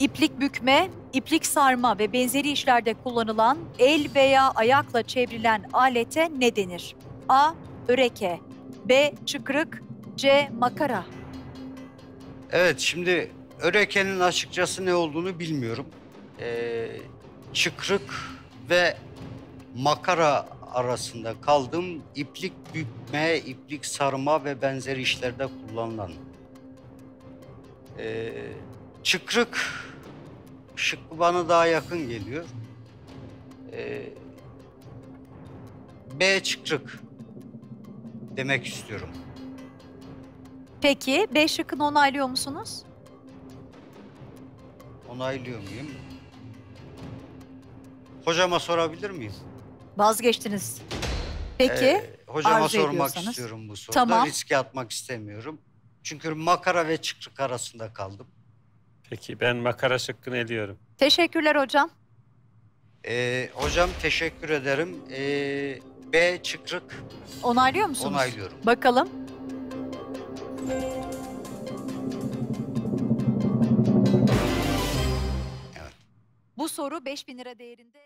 İplik bükme, iplik sarma ve benzeri işlerde kullanılan el veya ayakla çevrilen alete ne denir? A. Öreke B. Çıkrık C. Makara Evet şimdi örekenin açıkçası ne olduğunu bilmiyorum. Ee, çıkrık ve makara arasında kaldım. İplik bükme, iplik sarma ve benzeri işlerde kullanılan. Ee, çıkrık şıkkı bana daha yakın geliyor. Ee, B çıkrık demek istiyorum. Peki B şıkkını onaylıyor musunuz? Onaylıyor muyum? Hocama sorabilir miyim? Vazgeçtiniz. Peki Ee, hocama arzu sormak ediyorsanız. istiyorum bu soruda. Tamam. Riske atmak istemiyorum. Çünkü makara ve çıkrık arasında kaldım. Peki ben makara şıkkını eliyorum. teşekkürler hocam. Ee, hocam teşekkür ederim. Ee, B çıkrık Onaylıyor musunuz? onaylıyorum. Bakalım. Evet. Bu soru 5000 lira değerinde.